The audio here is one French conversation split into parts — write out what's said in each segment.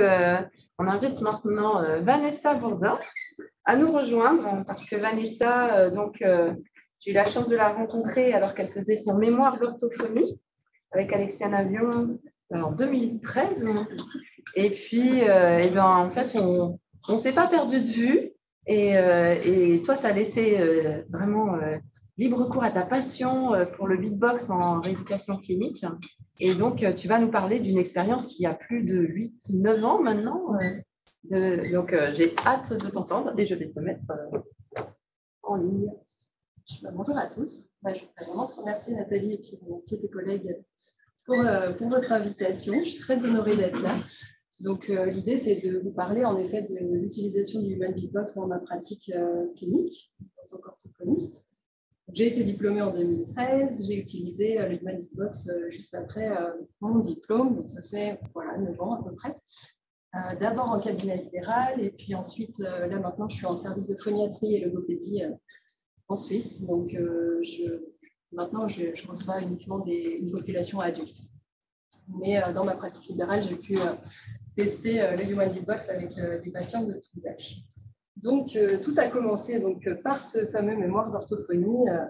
Euh, on invite maintenant euh, Vanessa Bourdin à nous rejoindre parce que Vanessa, euh, donc, j'ai eu la chance de la rencontrer alors qu'elle faisait son mémoire d'orthophonie avec Alexia Navion en 2013. Et puis, eh ben, en fait, on ne s'est pas perdu de vue. Et, et toi, tu as laissé vraiment libre cours à ta passion pour le beatbox en rééducation clinique. Et donc, euh, tu vas nous parler d'une expérience qui a plus de 8-9 ans maintenant. Euh, donc, euh, j'ai hâte de t'entendre et je vais te mettre en ligne. Bonjour à tous. Bah, je voudrais vraiment te remercier, Nathalie, et puis remercier tes collègues pour, pour, votre invitation. Je suis très honorée d'être là. Donc, l'idée, c'est de vous parler en effet de l'utilisation du human beatbox dans ma pratique clinique en tant qu'orthophoniste. J'ai été diplômée en 2013, j'ai utilisé euh, le Human Box euh, juste après euh, mon diplôme, donc ça fait voilà, 9 ans à peu près. D'abord en cabinet libéral, et puis ensuite, là maintenant, je suis en service de phoniatrie et logopédie en Suisse. Donc je, maintenant, je, reçois uniquement des, une population adulte. Mais dans ma pratique libérale, j'ai pu tester le Human Beatbox avec des patients de tous âges. Donc, euh, tout a commencé donc, euh, par ce fameux mémoire d'orthophonie euh,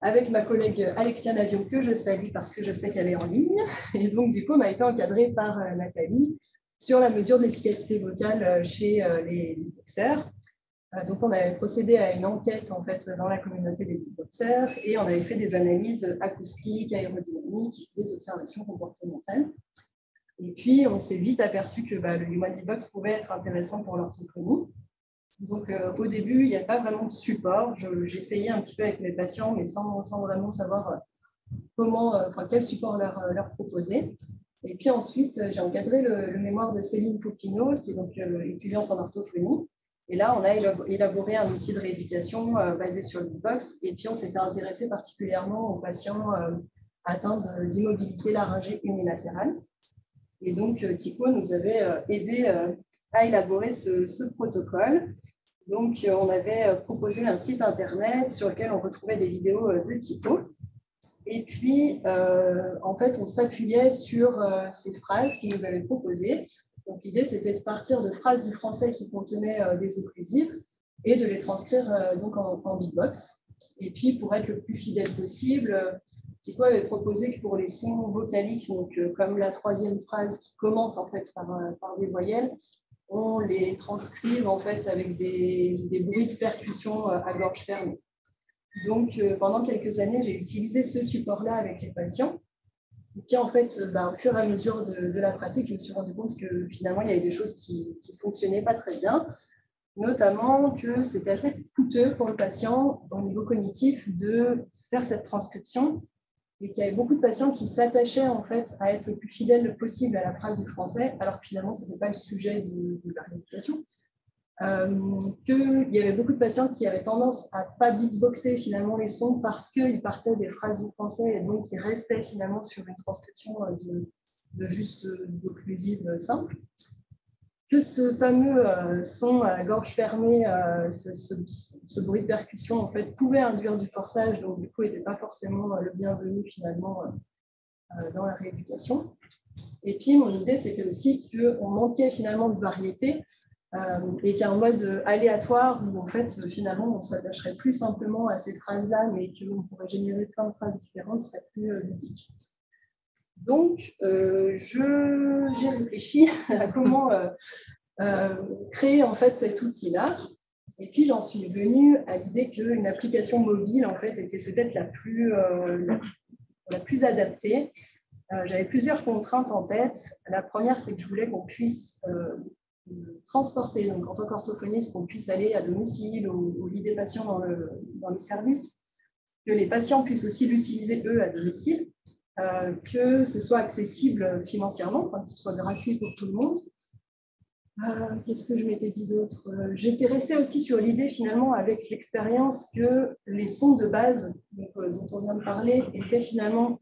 avec ma collègue Alexia Navion, que je salue parce que je sais qu'elle est en ligne. Et donc, du coup, on a été encadré par Nathalie sur la mesure de l'efficacité vocale chez les boxeurs. Donc, on avait procédé à une enquête en fait dans la communauté des boxeurs et on avait fait des analyses acoustiques, aérodynamiques, des observations comportementales. Et puis, on s'est vite aperçu que bah, le Human Beatbox pouvait être intéressant pour l'orthophonie. Donc, euh, au début, il n'y a pas vraiment de support. J'essayais un petit peu avec mes patients, mais sans, vraiment savoir euh, comment, euh, quel support leur, proposer. Et puis ensuite, j'ai encadré le, mémoire de Céline Poupineau, qui est donc étudiante en orthophonie. Et là, on a élaboré un outil de rééducation basé sur le box. Et puis, on s'était intéressé particulièrement aux patients atteints d'immobilité laryngée unilatérale. Et donc, Tico nous avait aidé à élaborer ce, protocole. Donc, euh, on avait euh, proposé un site internet sur lequel on retrouvait des vidéos euh, de typo. Et puis, en fait, on s'appuyait sur ces phrases qu'ils nous avaient proposées. Donc, l'idée, c'était de partir de phrases du français qui contenaient des occlusives et de les transcrire donc en, en, beatbox. Et puis, pour être le plus fidèle possible, Tico avait proposé que pour les sons vocaliques, donc comme la troisième phrase qui commence en fait par des voyelles, on les transcrive en fait avec des, bruits de percussion euh, à gorge fermée. Donc, euh, pendant quelques années, j'ai utilisé ce support-là avec les patients. Et puis, en fait, euh, bah, au fur et à mesure de, la pratique, je me suis rendu compte que finalement, il y avait des choses qui ne fonctionnaient pas très bien, notamment que c'était assez coûteux pour le patient au niveau cognitif de faire cette transcription et qu'il y avait beaucoup de patients qui s'attachaient en fait à être le plus fidèle possible à la phrase du français, alors que finalement, ce n'était pas le sujet de, la rééducation. Euh, qu'il y avait beaucoup de patients qui avaient tendance à pas beatboxer finalement les sons parce qu'ils partaient des phrases du français et donc ils restaient finalement sur une transcription de, de juste d'occlusive simple que ce fameux euh, son à gorge fermée, euh, ce, bruit de percussion, en fait, pouvait induire du forçage, donc du coup, n'était pas forcément euh, le bienvenu finalement dans la rééducation. Et puis, mon idée, c'était aussi qu'on manquait finalement de variété et qu'un mode aléatoire où, en fait, finalement, on s'attacherait plus simplement à ces phrases-là, mais qu'on pourrait générer plein de phrases différentes, serait plus ludique. Donc, euh, j'ai réfléchi à comment euh, euh, créer en fait cet outil-là. Et puis, j'en suis venue à l'idée qu'une application mobile, en fait, était peut-être la plus, la plus adaptée. J'avais plusieurs contraintes en tête. La première, c'est que je voulais qu'on puisse transporter, donc en tant qu'orthophoniste, qu'on puisse aller à domicile ou, ou lit des patients dans le, dans le service, que les patients puissent aussi l'utiliser eux à domicile. Euh, que ce soit accessible financièrement, que ce soit gratuit pour tout le monde. Euh, qu'est-ce que je m'étais dit d'autre? Euh, J'étais restée aussi sur l'idée finalement avec l'expérience que les sons de base dont on vient de parler étaient finalement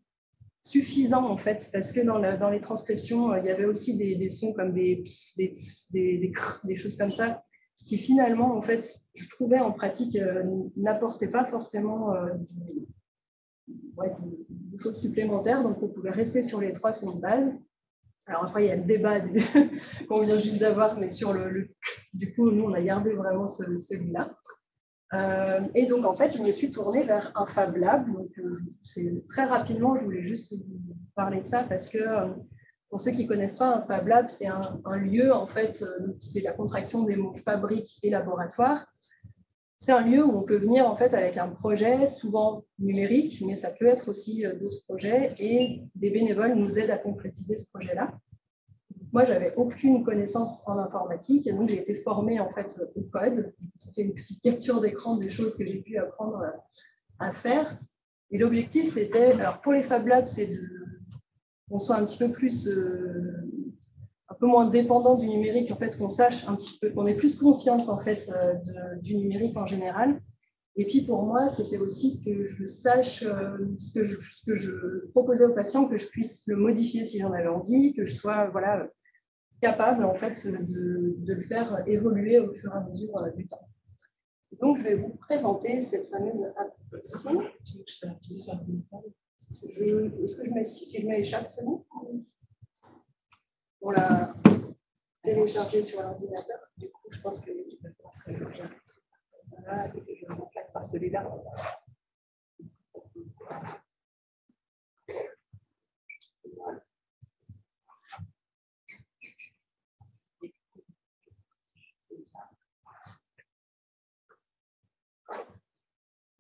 suffisants en fait, parce que dans, les transcriptions, il y avait aussi des, sons comme des, des, des, des, choses comme ça, qui finalement, en fait, je trouvais en pratique, n'apportaient pas forcément ouais, des choses supplémentaires. Donc, on pouvait rester sur les trois sons de base. Alors après, il y a le débat qu'on vient juste d'avoir, mais sur le, Du coup, nous, on a gardé vraiment celui-là. Euh, et donc, en fait, je me suis tournée vers un Fab Lab. Donc, euh, très rapidement, je voulais juste vous parler de ça parce que euh, pour ceux qui ne connaissent pas, un Fab Lab, c'est un, lieu, en fait, c'est la contraction des mots fabrique et laboratoire. C'est un lieu où on peut venir en fait avec un projet, souvent numérique, mais ça peut être aussi d'autres projets, et des bénévoles nous aident à concrétiser ce projet-là. Moi, j'avais aucune connaissance en informatique donc j'ai été formée en fait au code. J'ai fait une petite capture d'écran des choses que j'ai pu apprendre à faire. Et l'objectif, c'était, alors pour les Fab Labs, c'est qu'on soit un petit peu plus, euh, peu moins dépendant du numérique, en fait, qu'on sache un petit peu, qu'on ait plus conscience en fait euh, du numérique en général. Et puis pour moi, c'était aussi que je sache euh, ce, que je, ce, que je, proposais aux patients, que je puisse le modifier si j'en avais envie, que je sois voilà, capable en fait de, le faire évoluer au fur et à mesure euh, du temps. Donc, je vais vous présenter cette fameuse application. Est-ce que je mets, si je mets échappe, c'est bon? Pour la télécharger sur l'ordinateur, du coup, je pense que je vais Voilà, je par celui-là.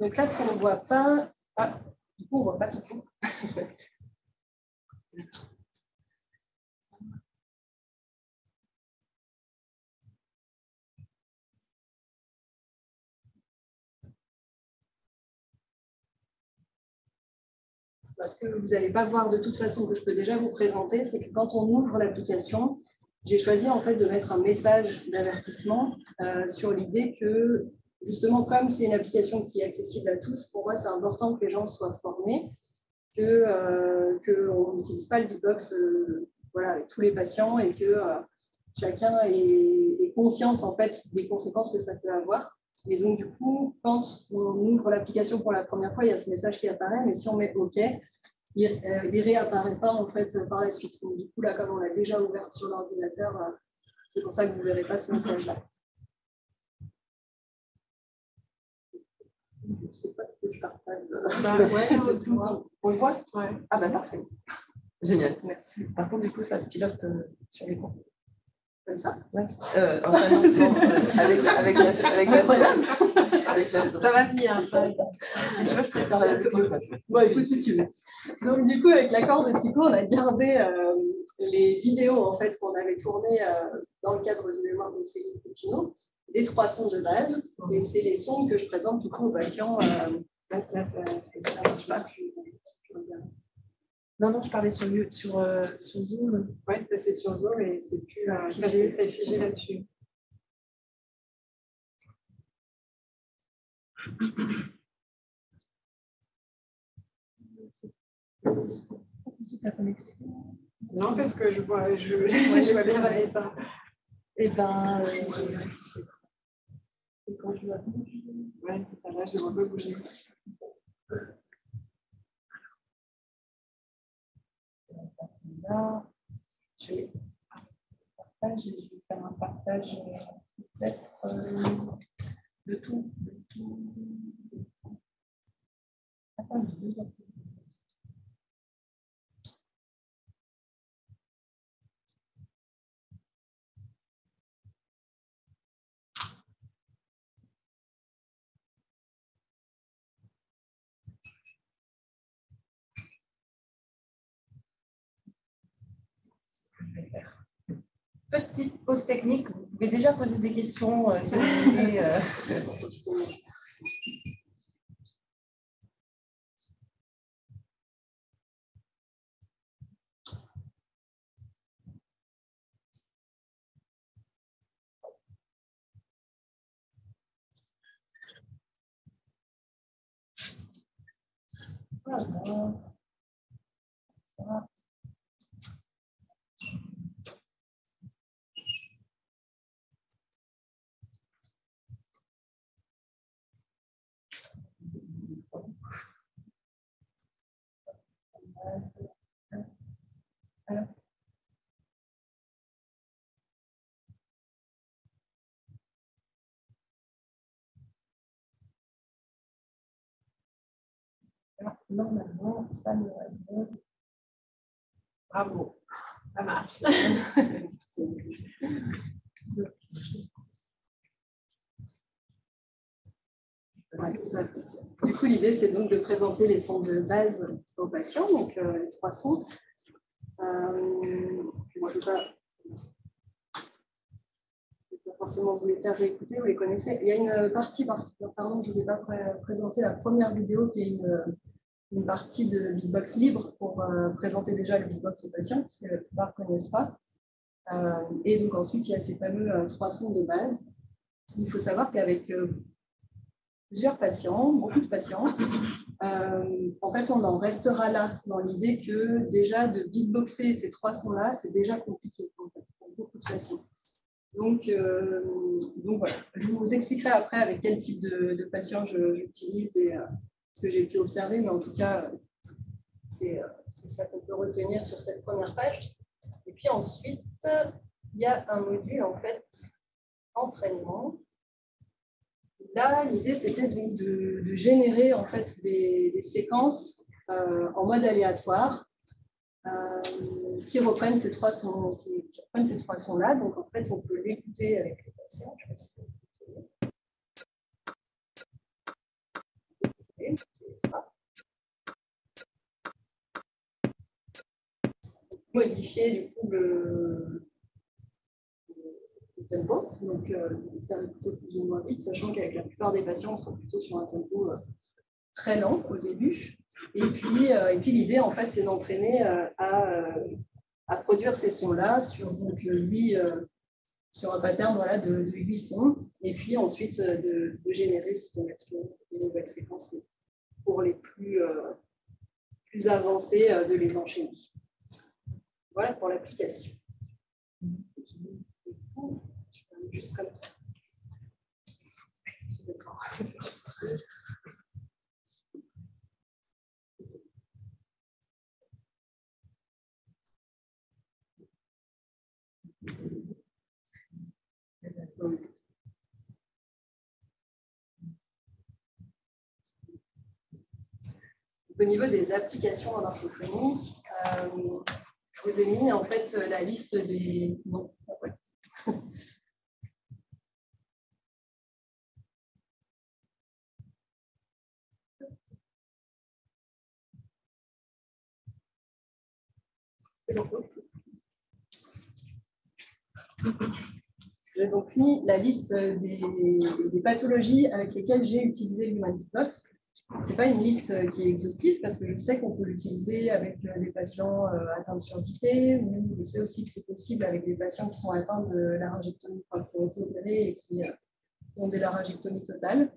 Donc là, ce qu'on ne voit pas, ah, du on ne voit pas tout. Parce que vous n'allez pas voir de toute façon que je peux déjà vous présenter, c'est que quand on ouvre l'application, j'ai choisi en fait de mettre un message d'avertissement euh, sur l'idée que justement, comme c'est une application qui est accessible à tous, pour moi, c'est important que les gens soient formés, qu'on euh, n'utilise pas le beatbox euh, avec tous les patients et que chacun ait, conscience en fait des conséquences que ça peut avoir. Et donc, du coup, quand on ouvre l'application pour la première fois, il y a ce message qui apparaît, mais si on met OK, il ne réapparaît pas en fait par la suite. Donc, du coup, là, comme on l'a déjà ouvert sur l'ordinateur, c'est pour ça que vous ne verrez pas ce message-là. Je ne sais pas ce que je partage. Bah, ouais, on le voit? Ouais. Ah ben parfait. Génial. Merci. Par contre, du coup, ça se pilote euh, sur l'écran. Comme ça Ouais. Euh, enfin, non, non, euh, avec, avec, la, avec, la, avec la Ça va bien. Si tu veux, je peux faire la vidéo. Bon, écoute, si tu veux. Donc, du coup, avec l'accord de Tico, on a gardé euh, les vidéos en fait qu'on avait tournées euh, dans le cadre du mémoire de Céline Pépinot des trois sondes de base. Et c'est les sondes que je présente du coup aux patients. Euh, là, ça, ça marche pas. Non, non, je parlais sur, sur, euh, sur Zoom. Oui, c'est sur Zoom et c'est plus. Figé, c'est figé là-dessus. connexion. Non, parce que je vois, je, je vois bien ça. Et eh ben, euh, et quand je vois bouger, ouais, ça va, je vois pas bouger. Là, je vais partager, je vais faire un partage peut-être euh, de tout, de tout. Attends, deux petite pause technique. Vous pouvez déjà poser des questions euh, si vous voulez. Euh. Alors, normalement, ça devrait être Bravo, ça marche. Du coup, l'idée, c'est donc de présenter les sons de base aux patients, donc euh, les trois sons, euh, moi, je ne vais pas forcément vous les faire réécouter, vous les connaissez. Il y a une partie, pardon, je ne vous ai pas présenté la première vidéo qui est une, une partie de beatbox libre pour euh, présenter déjà le beatbox aux patients, parce que la plupart ne connaissent pas. Euh, et donc ensuite, il y a ces fameux trois sons de base. Il faut savoir qu'avec plusieurs patients, beaucoup de patients, en fait, on en restera là, dans l'idée que déjà de beatboxer ces trois sons-là, c'est déjà compliqué pour beaucoup de patients. Donc, donc voilà, je vous expliquerai après avec quel type de, de patients j'utilise et ce que j'ai pu observer, mais en tout cas, c'est ça qu'on peut retenir sur cette première page. Et puis ensuite, il y a un module en fait entraînement. Là, l'idée c'était donc de, générer en fait des, séquences euh, en mode aléatoire euh, qui reprennent ces trois sons, qui, reprennent ces trois sons là. Donc en fait, on peut l'écouter avec les patients. Modifier du coup le, tempo, donc euh, faire écouter plus ou moins vite, sachant qu'avec la plupart des patients, on sont plutôt sur un tempo euh, très lent au début. Et puis, euh, et puis l'idée, en fait, c'est d'entraîner à, à, produire ces sons-là sur donc, 8, sur un pattern voilà, de, de 8 sons, et puis ensuite de, de générer systématiquement des nouvelles séquences pour les plus, euh, plus avancés euh, de les enchaîner. Voilà pour l'application. Au niveau des applications en orthophonie, euh, je vous ai mis en fait la liste des. J'ai donc mis la liste des, pathologies avec lesquelles j'ai utilisé l'Human ce n'est pas une liste euh, qui est exhaustive parce que je sais qu'on peut l'utiliser avec euh, des patients euh, atteints de surdité ou je sais aussi que c'est possible avec des patients qui sont atteints de laryngectomie, qui ont été opérés et qui ont des laryngectomies totales.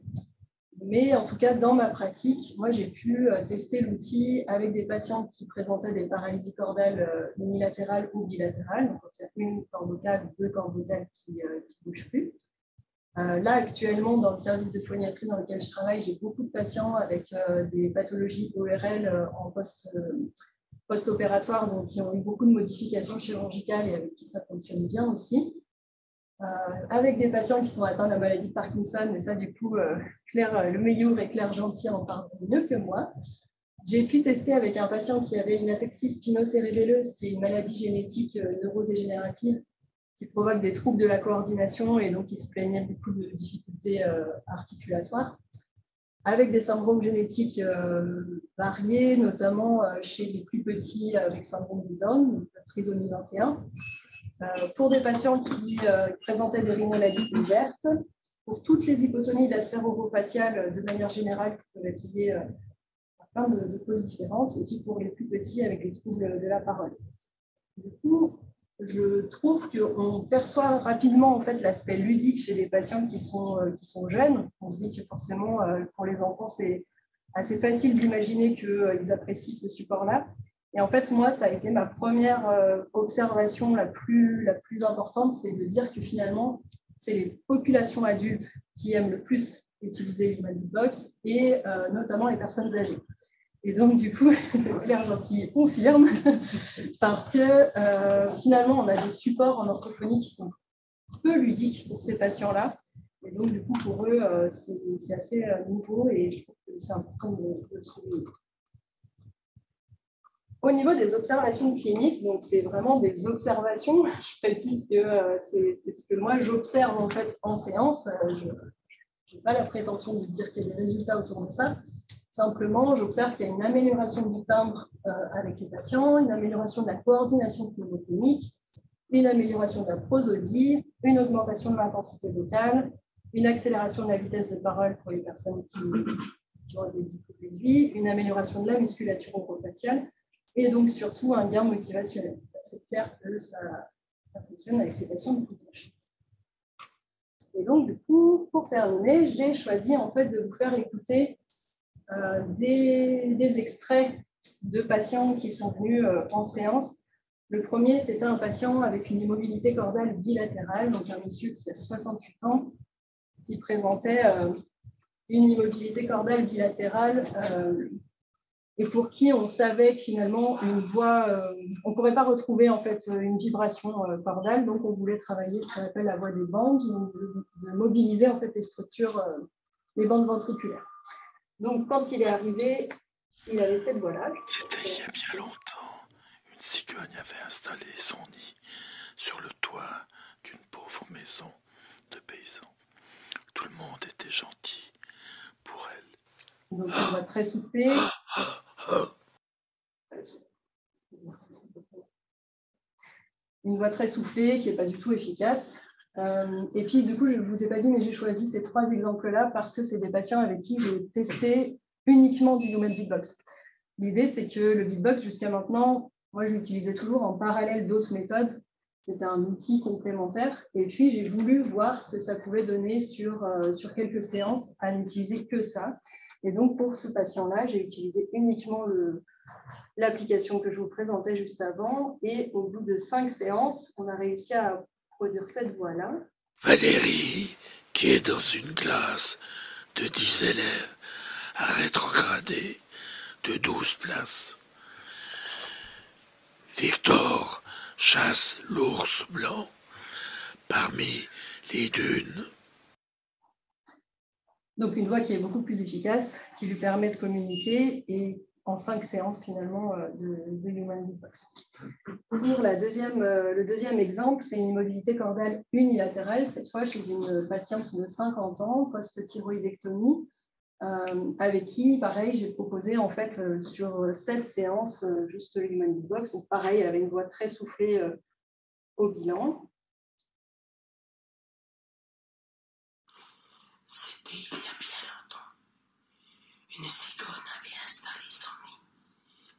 Mais en tout cas, dans ma pratique, moi, j'ai pu tester l'outil avec des patients qui présentaient des paralysies cordales unilatérales ou bilatérales, donc quand il y a une corde vocale ou deux cordes vocales qui ne bougent plus. Euh, là, actuellement, dans le service de phoniatrie dans lequel je travaille, j'ai beaucoup de patients avec euh, des pathologies ORL euh, en post-opératoire, donc qui ont eu beaucoup de modifications chirurgicales et avec qui ça fonctionne bien aussi. Avec des patients qui sont atteints de la maladie de Parkinson, mais ça, du coup, Claire Le Meilleur et Claire Gentil en parlent mieux que moi. J'ai pu tester avec un patient qui avait une ataxie spinocérébelleuse, qui est une maladie génétique neurodégénérative qui provoque des troubles de la coordination et donc qui se plaignait beaucoup de difficultés euh, articulatoires, avec des syndromes génétiques euh, variés, notamment euh, chez les plus petits avec syndrome de Down, trisomie 21, pour des patients qui présentaient des rhinoladies ouvertes, pour toutes les hypotonies de la sphère orofaciale de manière générale qui peuvent être liées à plein de, causes différentes, et puis pour les plus petits avec les troubles de la parole. Du coup, je trouve qu'on perçoit rapidement en fait l'aspect ludique chez les patients qui sont, euh, qui sont jeunes. On se dit que forcément, euh, pour les enfants, c'est assez facile d'imaginer qu'ils euh, apprécient ce support-là. Et en fait, moi, ça a été ma première observation la plus, importante, c'est de dire que finalement, c'est les populations adultes qui aiment le plus utiliser l'Human Box et notamment les personnes âgées. Et donc, du coup, Claire Gentil confirme, parce que euh, finalement, on a des supports en orthophonie qui sont peu ludiques pour ces patients-là. Et donc, du coup, pour eux, euh, c'est assez euh, nouveau et je trouve que c'est important de, le souligner. Au niveau des observations cliniques, donc c'est vraiment des observations. Je précise que euh, c'est ce que moi j'observe en fait en séance. Euh, je n'ai pas la prétention de dire qu'il y a des résultats autour de ça. Simplement, j'observe qu'il y a une amélioration du timbre euh, avec les patients, une amélioration de la coordination clinique, une amélioration de la prosodie, une augmentation de l'intensité vocale, une accélération de la vitesse de parole pour les personnes qui, ont des réduits, une amélioration de la musculature orofaciale et donc surtout un gain motivationnel. C'est clair que ça, fonctionne avec les patients du coutage. Et donc, du coup, pour terminer, j'ai choisi en fait de vous faire écouter euh, des, extraits de patients qui sont venus euh, en séance. Le premier, c'était un patient avec une immobilité cordale bilatérale, donc un monsieur qui a 68 ans, qui présentait euh, une immobilité cordale bilatérale et pour qui on savait que finalement une voix, euh, on ne pourrait pas retrouver en fait une vibration euh, cordale, donc on voulait travailler ce qu'on appelle la voix des bandes, de, mobiliser en fait les structures, euh, les bandes ventriculaires. Donc quand il est arrivé, il avait cette voix-là. C'était il y a bien longtemps, une cigogne avait installé son nid sur le toit d'une pauvre maison de paysans. Tout le monde était gentil pour elle. Donc une voix très soufflée. Une voix très soufflée qui n'est pas du tout efficace. Euh, et puis, du coup, je ne vous ai pas dit, mais j'ai choisi ces trois exemples-là parce que c'est des patients avec qui j'ai testé uniquement du Human Beatbox. L'idée, c'est que le beatbox, jusqu'à maintenant, moi, je l'utilisais toujours en parallèle d'autres méthodes. C'était un outil complémentaire. Et puis, j'ai voulu voir ce que ça pouvait donner sur, euh, sur quelques séances à n'utiliser que ça. Et donc, pour ce patient-là, j'ai utilisé uniquement l'application que je vous présentais juste avant. Et au bout de cinq séances, on a réussi à produire cette voix-là. Valérie, qui est dans une classe de 10 élèves, a rétrogradé de 12 places. Victor chasse l'ours blanc parmi les dunes. Donc une voix qui est beaucoup plus efficace, qui lui permet de communiquer et en cinq séances finalement euh, de, Human Beatbox. Pour la deuxième, euh, le deuxième exemple, c'est une immobilité cordale unilatérale, cette fois chez une patiente de 50 ans, post-thyroïdectomie, euh, avec qui, pareil, j'ai proposé en fait sur sept séances juste le Human Beatbox. Donc pareil, elle avait une voix très soufflée au bilan. Une cigogne avait installé son nid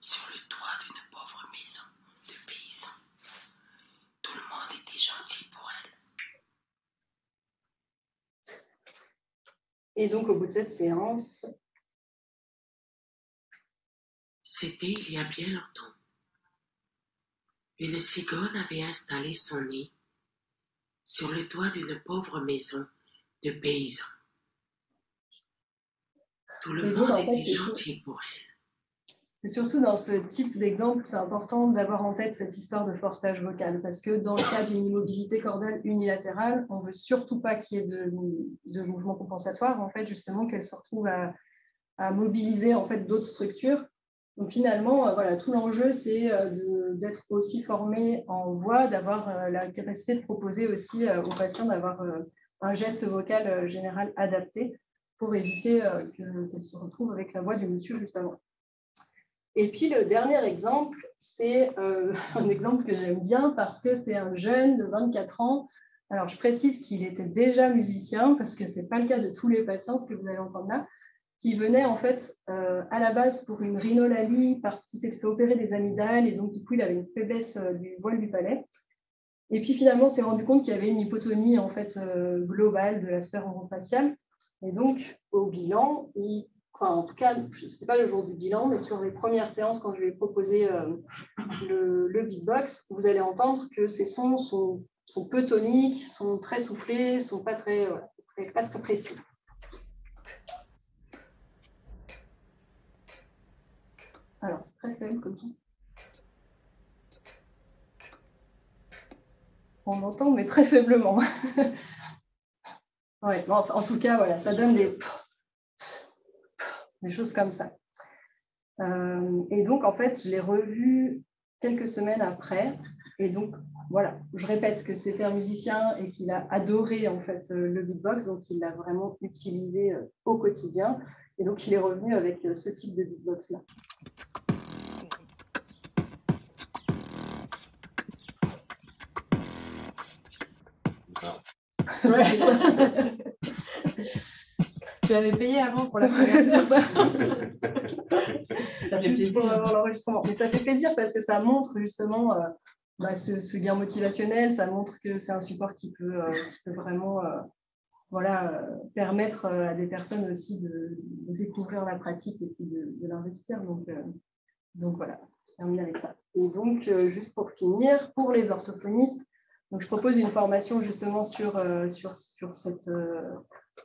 sur le toit d'une pauvre maison de paysans. Tout le monde était gentil pour elle. Et donc, au bout de cette séance. C'était il y a bien longtemps. Une cigogne avait installé son nid sur le toit d'une pauvre maison de paysans. Tout le monde pour elle. C'est surtout dans ce type d'exemple c'est important d'avoir en tête cette histoire de forçage vocal, parce que dans le cas d'une immobilité cordale unilatérale, on ne veut surtout pas qu'il y ait de, mouvement compensatoire, en fait, justement, qu'elle se retrouve à, mobiliser en fait d'autres structures. Donc finalement, euh, voilà, tout l'enjeu, c'est euh, d'être aussi formé en voix, d'avoir euh, la capacité de proposer aussi aux patients d'avoir un geste vocal général adapté pour éviter qu'elle se retrouve avec la voix du monsieur juste avant. Et puis le dernier exemple, c'est euh, un exemple que j'aime bien parce que c'est un jeune de 24 ans. Alors je précise qu'il était déjà musicien parce que ce n'est pas le cas de tous les patients, ce que vous allez entendre là, qui venait en fait euh, à la base pour une rhinolalie parce qu'il s'est fait opérer des amygdales et donc du coup il avait une faiblesse du voile du palais. Et puis finalement, on s'est rendu compte qu'il y avait une hypotonie en fait globale de la sphère orofaciale et donc, au bilan, en tout cas, ce n'était pas le jour du bilan, mais sur les premières séances, quand je lui ai proposé euh, le, beatbox, vous allez entendre que ces sons sont, peu toniques, sont très soufflés, sont pas très, pas très précis. Alors, c'est très faible comme ça. On entend, mais très faiblement. En tout cas, voilà, ça donne des, des choses comme ça. Euh, et donc, en fait, je l'ai revu quelques semaines après. Et donc, voilà, je répète que c'était un musicien et qu'il a adoré en fait le beatbox, donc il l'a vraiment utilisé au quotidien. Et donc, il est revenu avec ce type de beatbox-là. tu avais payé avant pour la première ça fait plaisir. Mais ça fait plaisir parce que ça montre justement euh, bah, ce, ce, lien motivationnel, ça montre que c'est un support qui peut, euh, qui peut vraiment euh, voilà, permettre à des personnes aussi de, découvrir la pratique et puis de, de l'investir. Donc, donc voilà, je termine avec ça. Et donc, juste pour finir, pour les orthophonistes, donc, je propose une formation justement sur, sur, sur cette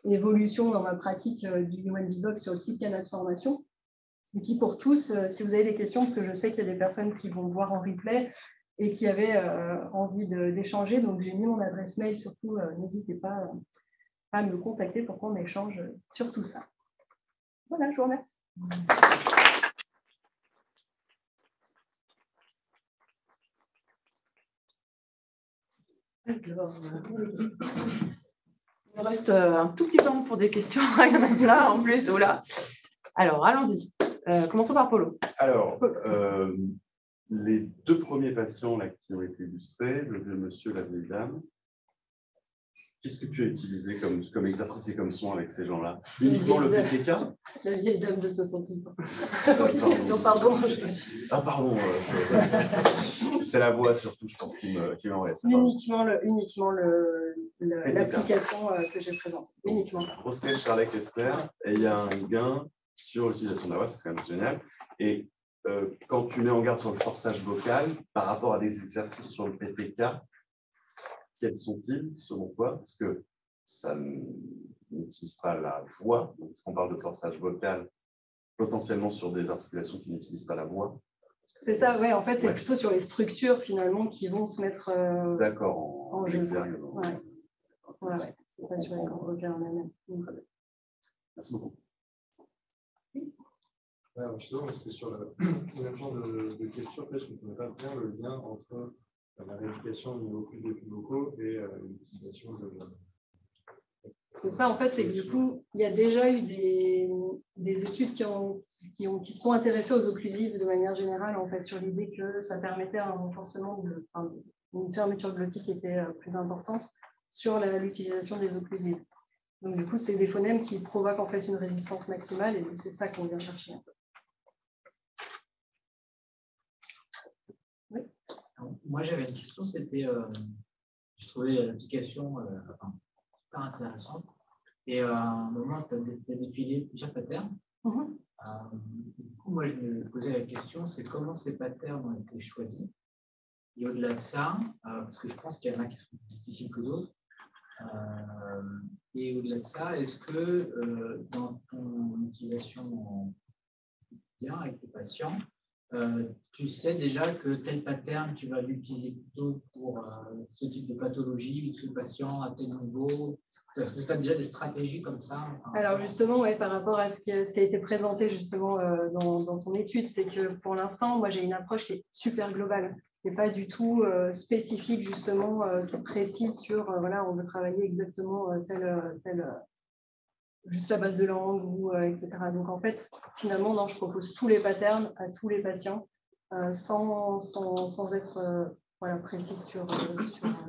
évolution dans ma pratique euh, du Human Beatbox sur le site Canal Formation. Et puis pour tous, si vous avez des questions, parce que je sais qu'il y a des personnes qui vont voir en replay et qui avaient envie d'échanger, donc j'ai mis mon adresse mail, surtout n'hésitez pas à me contacter pour qu'on échange sur tout ça. Voilà, je vous remercie. Il reste euh, un tout petit temps pour des questions. Il y en a plein en plus. Alors, allons-y. Euh, commençons par Polo. Alors, euh, les deux premiers patients là, qui ont été illustrés, le vieux monsieur, la vieille dame, Qu'est-ce que tu as utilisé comme, comme exercice et comme son avec ces gens-là? Uniquement le PTK La vieille dame de 68 ans. Ah, pardon. non, pardon. Ah, pardon. Euh, c'est la voix surtout, je pense, qui m'enreste. uniquement l'application le, l'application euh, que j'ai présentée. Uniquement. Rostel, Charlet, Esther, et il y a un gain sur l'utilisation de la voix, c'est quand même génial. Et euh, quand tu mets en garde sur le forçage vocal par rapport à des exercices sur le PTK, quels sont-ils selon toi? Parce que ça n'utilise pas la voix, donc on parle de forçage vocal potentiellement sur des articulations qui n'utilisent pas la voix? C'est ça, oui, en fait, c'est plutôt sur les structures finalement qui vont se mettre euh, D'accord, en, en jeu. Ouais. Ouais, ouais. C'est pas sur les vocales en elles-mêmes. Merci beaucoup. Ouais, justement, c'était sur le même genre de, de question. En fait, je ne connais pas bien le lien entre la rééducation au niveau plus locaux et l'utilisation de. C'est ça, en fait, c'est que du coup, il y a déjà eu des, des études qui, ont, qui, ont, qui sont intéressées aux occlusives de manière générale, en fait, sur l'idée que ça permettait un renforcement, de, enfin, une fermeture glottique était euh, plus importante sur l'utilisation des occlusives. Donc, du coup, c'est des phonèmes qui provoquent en fait une résistance maximale et c'est ça qu'on vient chercher un peu. Moi, j'avais une question, c'était, euh, trouvais l'application euh, super intéressante. Et euh, à un moment, tu as, défilé plusieurs patterns. Mm-hmm. du coup, moi, je me posais la question, c'est comment ces patterns ont été choisis? Et au-delà de ça, parce que je pense qu'il y en a qui sont plus difficiles que d'autres, et au-delà de ça, est-ce que dans ton utilisation quotidien avec tes patients, euh, tu sais déjà que tel pattern, tu vas l'utiliser plutôt pour euh, ce type de pathologie, ce patient à tel niveau. Est-ce que tu as déjà des stratégies comme ça Alors justement, ouais, par rapport à ce qui a, été présenté justement euh, dans, dans, ton étude, c'est que pour l'instant, moi j'ai une approche qui est super globale, qui n'est pas du tout spécifique justement, qui précise sur, voilà, on veut travailler exactement tel, tel juste la base de langue, ou, euh, etc. Donc en fait, finalement, non, je propose tous les patterns à tous les patients euh, sans, sans, sans, être euh, voilà, précis sur, sur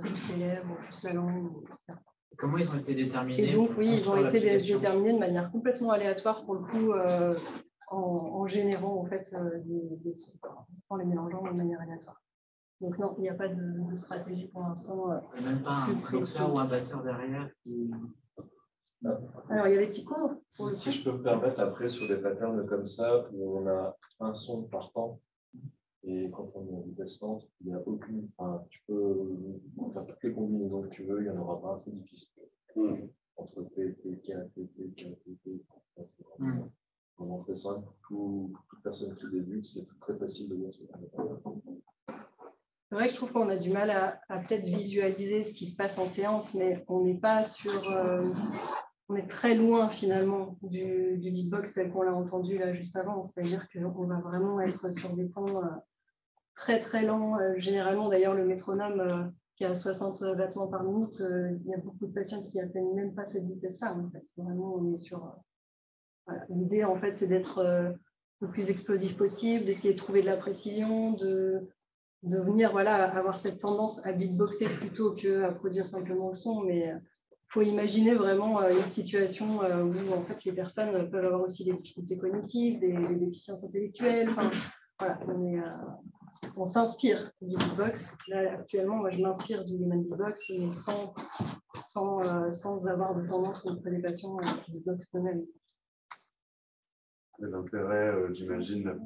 juste les lèvres, juste la langue, etc. Comment ils ont été déterminés Et donc, oui, ils ont été déterminés de manière complètement aléatoire pour le coup, en, en, générant en fait des, des, en les mélangeant de manière aléatoire. Donc non, il n'y a pas de, de stratégie pour l'instant. même pas un boxeur ou un batteur derrière qui alors, il y a des petits cours. Si, je peux me permettre, après, sur des patterns comme ça, où on a un son par temps, et quand on est en vitesse lente, il n'y a aucune. Enfin, tu peux faire toutes les combinaisons que tu veux, il n'y en aura pas, c'est difficile. Entre T, T, K, T, T, K, T, T, c'est vraiment très simple. Pour toute personne qui débute, c'est très facile de voir ce c'est vrai que je trouve qu'on a du mal à, peut-être visualiser ce qui se passe en séance, mais on n'est pas sur, euh, on est très loin finalement du, beatbox tel qu'on l'a entendu là juste avant. C'est-à-dire qu'on va vraiment être sur des temps euh, très très lents. Euh, généralement, d'ailleurs, le métronome euh, qui a 60 battements par minute, il y a beaucoup de patients qui n'atteignent même pas cette vitesse-là. En fait. Vraiment, on est sur. L'idée, en fait, c'est d'être le plus explosif possible, d'essayer de trouver de la précision, de, de venir voilà, avoir cette tendance à beatboxer plutôt qu'à produire simplement le son. Mais faut imaginer vraiment euh, une situation euh, où en fait les personnes peuvent avoir aussi des difficultés cognitives, des, déficiences intellectuelles. voilà, on, euh, s'inspire du beatbox. Là, actuellement, moi, je m'inspire du human beatbox, mais sans, sans, sans avoir de tendance contre les patients qui beatbox eux-mêmes. L'intérêt, j'imagine,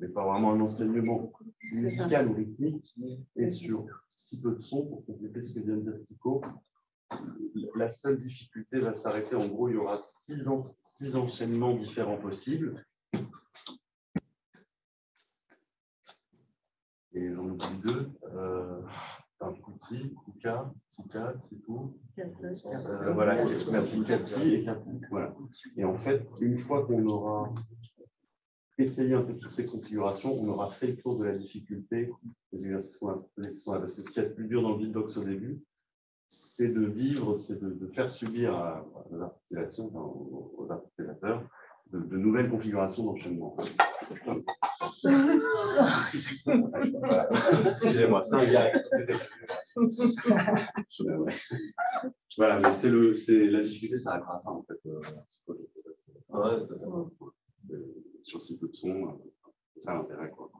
n'est pas vraiment un enseignement musical ou rythmique, et sur si peu de son pour compléter ce que vient de dire Tico, la seule difficulté va s'arrêter. En gros, il y aura six, enchaînements différents possibles. Et j'en oublie deux. Euh, un Kuti, Kuka, Tika, Tipu. Euh, voilà, merci Kati et Kapu. Voilà. Et en fait, une fois qu'on aura essayé un peu toutes ces configurations, on aura fait le tour de la difficulté des exercices a Parce que ce qui est le plus dur dans le beatbox au début, c'est de vivre, c'est de, faire subir à, l'articulation, aux, articulateurs, de, nouvelles configurations d'enchaînement. Excusez-moi, c'est un gars. voilà, mais c'est le, c'est la difficulté, ça arrivera à ça en fait. Euh, ouais, sur si peu de son, c'est ça l'intérêt quoi.